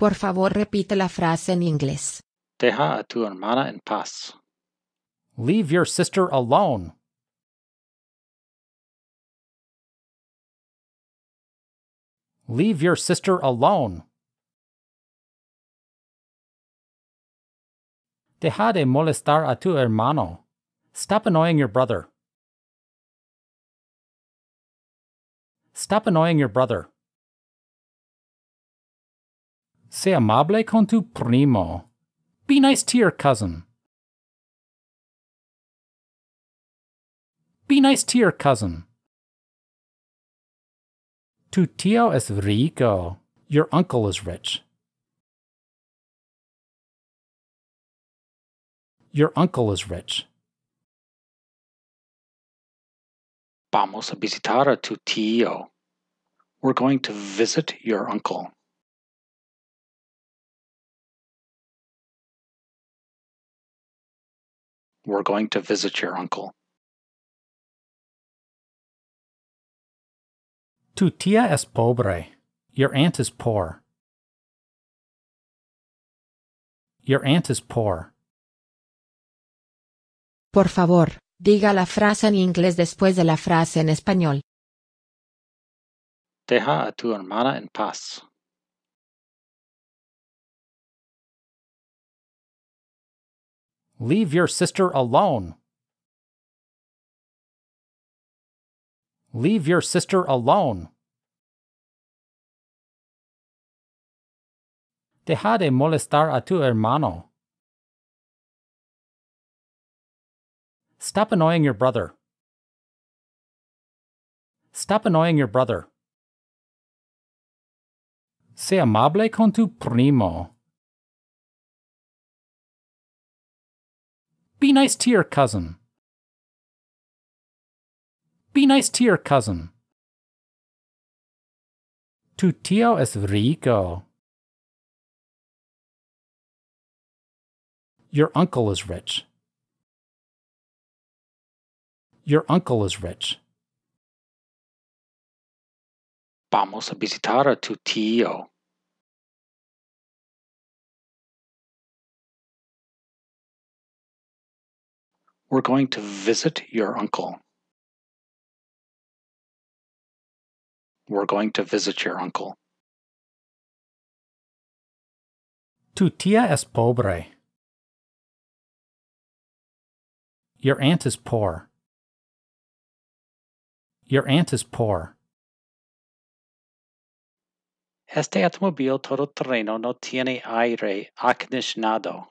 Por favor, repite la frase en inglés. Deja a tu hermana en paz. Leave your sister alone. Leave your sister alone. Deja de molestar a tu hermano. Stop annoying your brother. Stop annoying your brother. Sé amable con tu primo. Be nice to your cousin. Be nice to your cousin. Tu tío es rico. Your uncle is rich. Your uncle is rich. Vamos a visitar a tu tío. We're going to visit your uncle. We're going to visit your uncle. Tu tía es pobre. Your aunt is poor. Your aunt is poor. Por favor, diga la frase en inglés después de la frase en español. Deja a tu hermana en paz. Leave your sister alone. Leave your sister alone. Deja de molestar a tu hermano. Stop annoying your brother. Stop annoying your brother. Sé amable con tu primo. Be nice to your cousin. Be nice to your cousin. Tu tío es rico. Your uncle is rich. Your uncle is rich. Vamos a visitar a tu tío. We're going to visit your uncle. We're going to visit your uncle. Tu tía es pobre. Your aunt is poor. Your aunt is poor. Este automóvil todoterreno no tiene aire acondicionado.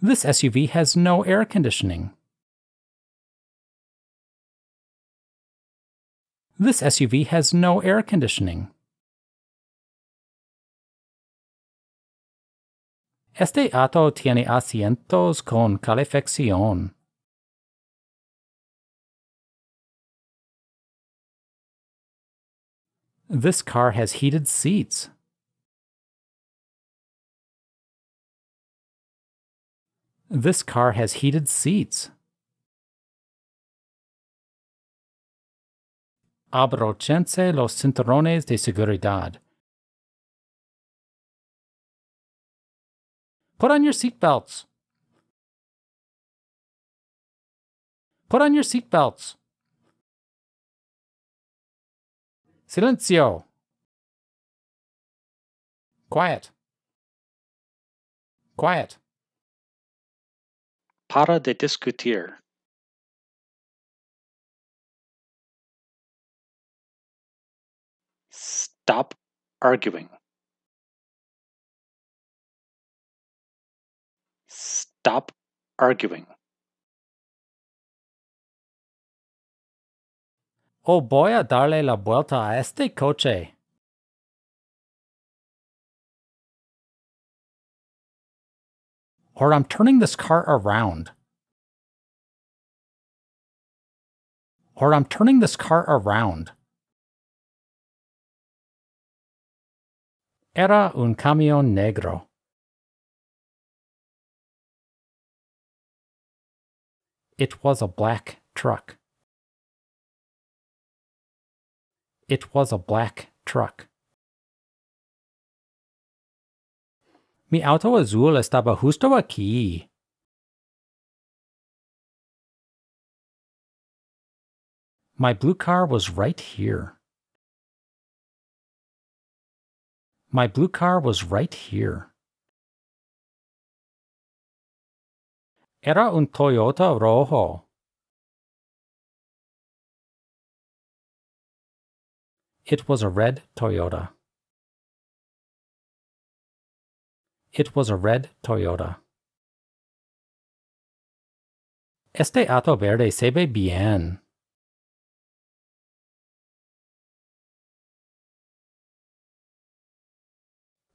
This SUV has no air conditioning. This SUV has no air conditioning. Este auto tiene asientos con calefacción. This car has heated seats. This car has heated seats. Abrochense los cinturones de seguridad. Put on your seatbelts. Put on your seatbelts. Silencio. Quiet. Quiet. Para de discutir. Stop arguing. Stop arguing. Oh, voy a darle la vuelta a este coche. Or I'm turning this car around. Or I'm turning this car around. Era un camión negro. It was a black truck. It was a black truck. Mi auto azul estaba justo aquí. My blue car was right here. My blue car was right here. Era un Toyota rojo. It was a red Toyota. It was a red Toyota. Este auto verde se ve bien.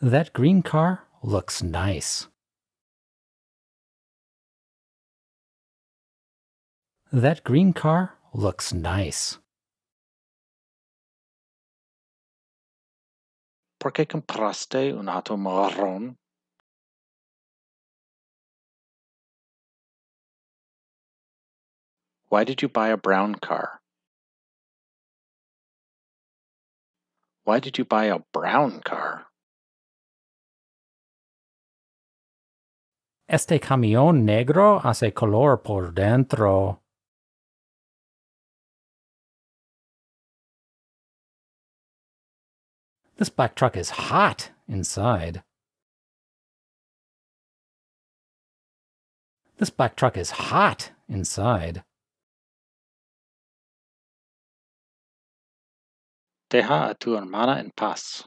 That green car looks nice. That green car looks nice. ¿Por qué compraste un auto marrón? Why did you buy a brown car? Why did you buy a brown car? Este camión negro hace color por dentro. This black truck is hot inside. This black truck is hot inside. Deja a tu hermana en paz.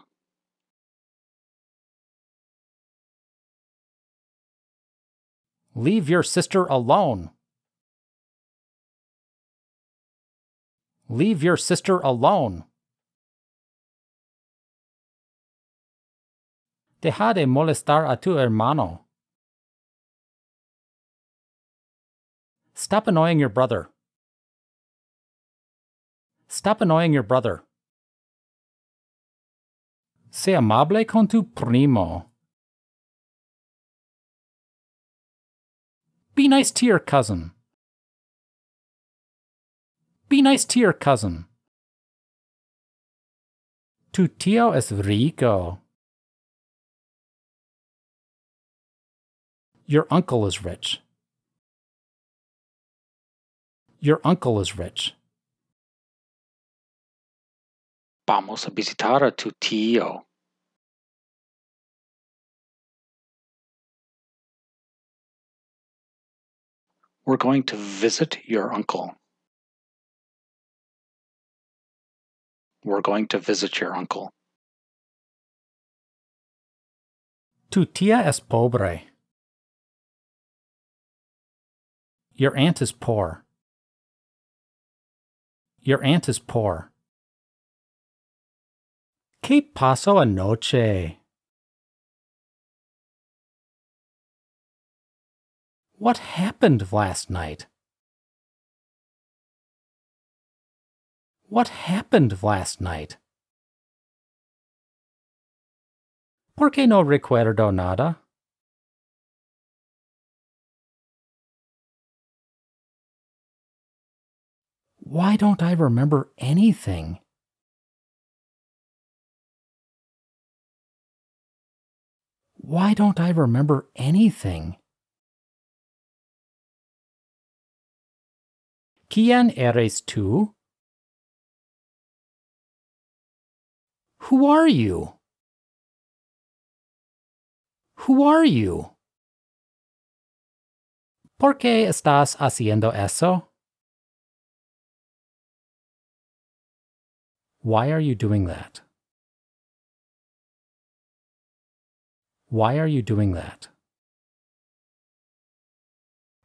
Leave your sister alone. Leave your sister alone. Deja de er molestar a tu hermano. Stop annoying your brother. Stop annoying your brother. Sé amable con tu primo. Be nice to your cousin. Be nice to your cousin. Tu tío es rico. Your uncle is rich. Your uncle is rich. Vamos a visitar a tu tío. We're going to visit your uncle. We're going to visit your uncle. Tu tía es pobre. Your aunt is poor. Your aunt is poor. ¿Qué pasó anoche? What happened last night? What happened last night? ¿Por qué no recuerdo nada? Why don't I remember anything? Why don't I remember anything? ¿Quién eres tú? Who are you? Who are you? ¿Por qué estás haciendo eso? Why are you doing that? Why are you doing that?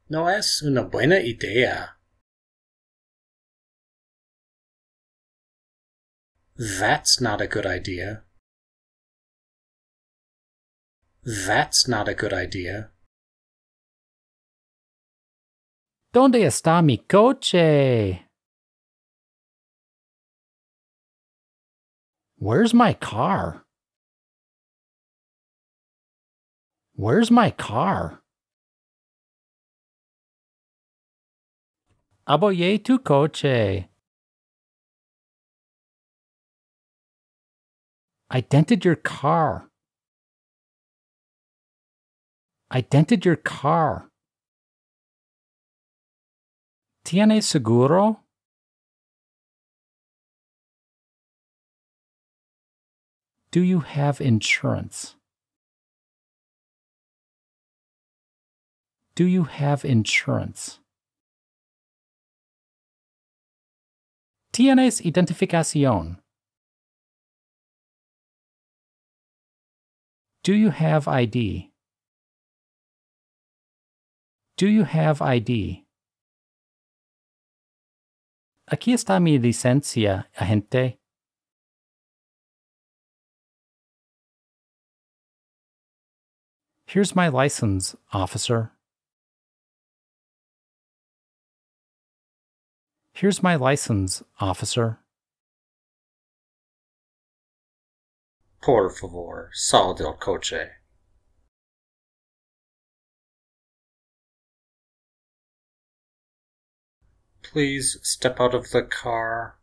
No es una buena idea. That's not a good idea. That's not a good idea. ¿Dónde está mi coche? Where's my car? Where's my car? Aboyé tu coche. I dented your car. I dented your car. ¿Tienes seguro? Do you have insurance? Do you have insurance? ¿Tienes identificación? Do you have ID? Do you have ID? Aquí está mi licencia, agente. Here's my license, officer. Here's my license, officer. Por favor, sal del coche. Please step out of the car.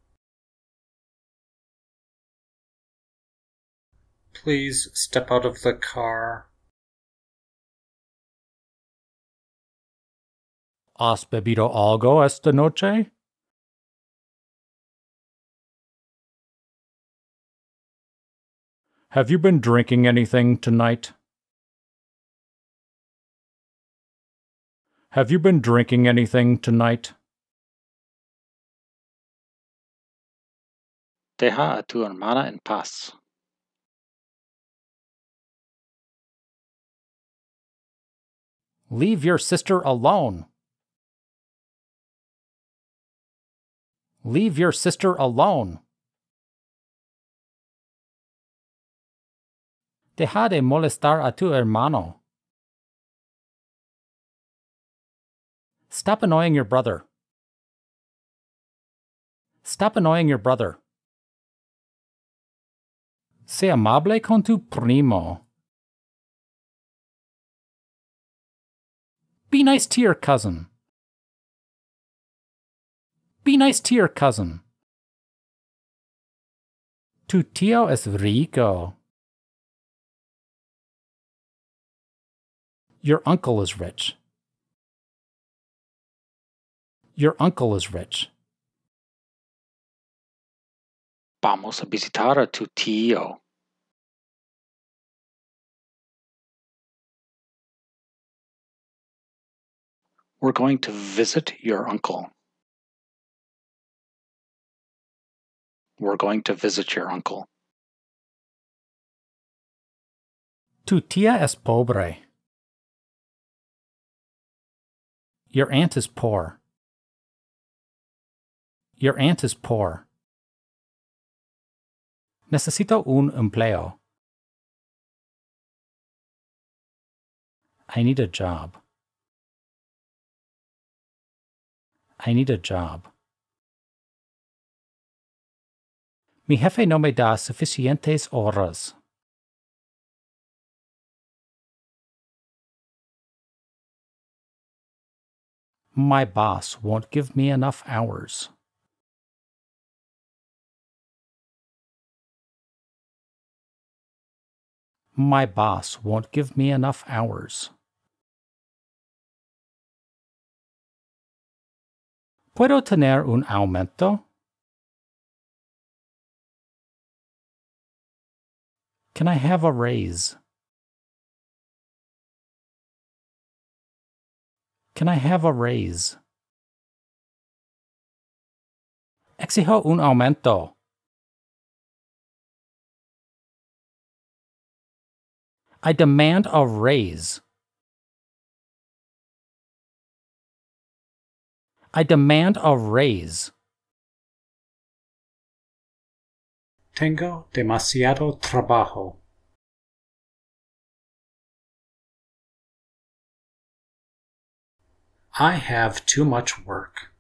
Please step out of the car. ¿Has bebido algo esta noche? Have you been drinking anything tonight? Have you been drinking anything tonight? Deja a tu hermana en paz. Leave your sister alone. Leave your sister alone. Deja de molestar a tu hermano. Stop annoying your brother. Stop annoying your brother. Sé amable con tu primo. Be nice to your cousin. Be nice to your cousin. Tu tío es rico. Your uncle is rich. Your uncle is rich. Vamos a visitar a tu tío. We're going to visit your uncle. We're going to visit your uncle. Tu tía es pobre. Your aunt is poor. Your aunt is poor. Necesito un empleo. I need a job. I need a job. Mi jefe no me da suficientes horas. My boss won't give me enough hours. My boss won't give me enough hours. ¿Puedo tener un aumento? Can I have a raise? Can I have a raise? Exijo un aumento. I demand a raise. I demand a raise. Tengo demasiado trabajo. I have too much work.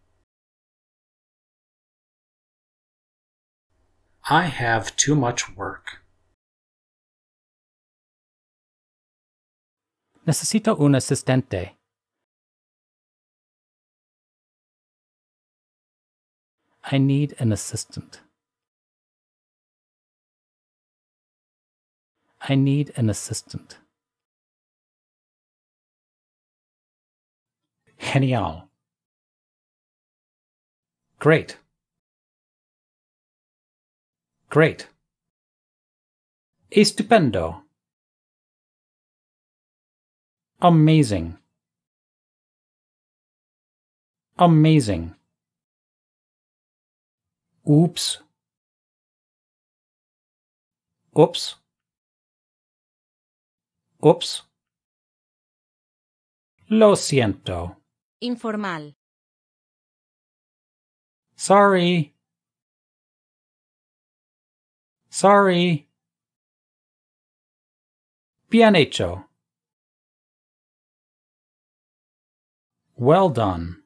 I have too much work. Necesito un asistente. I need an assistant. I need an assistant. Genial. Great. Great. Estupendo. Amazing. Amazing. Oops. Oops. Oops. Lo siento. Informal. Sorry. Sorry. Bien hecho. Well done.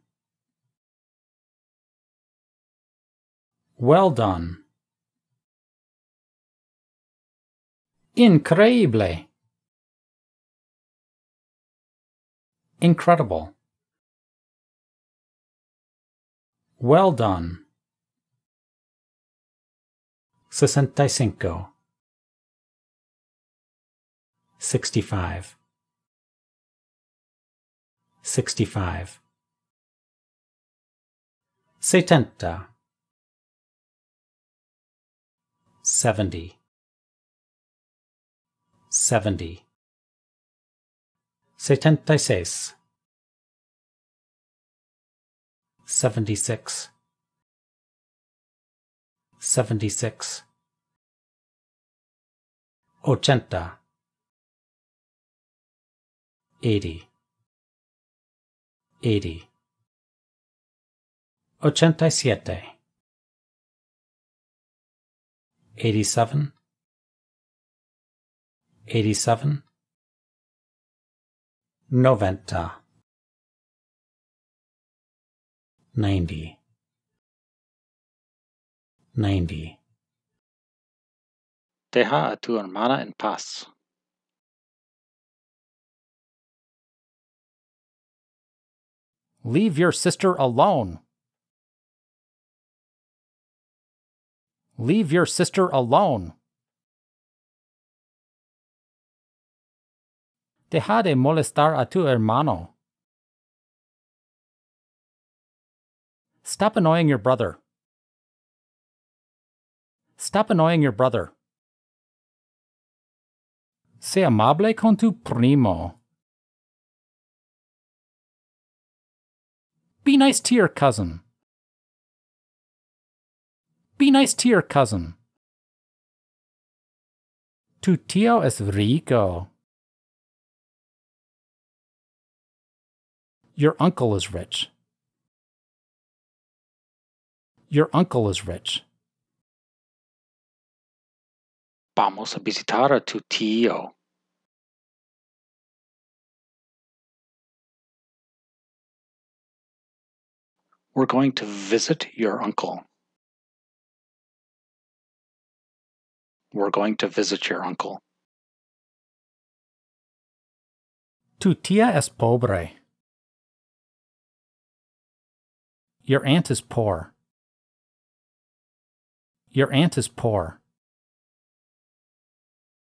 Well done. Increíble. Incredible. Well done. Sesenta y cinco. Sixty-five. Sixty-five. Setenta. Seventy. Seventy. Setenta y seis. Seventy-six. Seventy-six. Ochenta. Eighty. Eighty. Ochenta y siete. Eighty-seven. Eighty-seven. Noventa. Ninety. Ninety. Deja a tu hermana en paz. Leave your sister alone. Leave your sister alone. Deja de molestar a tu hermano. Stop annoying your brother. Stop annoying your brother. Sé amable con tu primo. Be nice to your cousin. Be nice to your cousin. Tu tío es rico. Your uncle is rich. Your uncle is rich. Vamos a visitar a tu tío. We're going to visit your uncle. We're going to visit your uncle. Tu tía es pobre. Your aunt is poor. Your aunt is poor.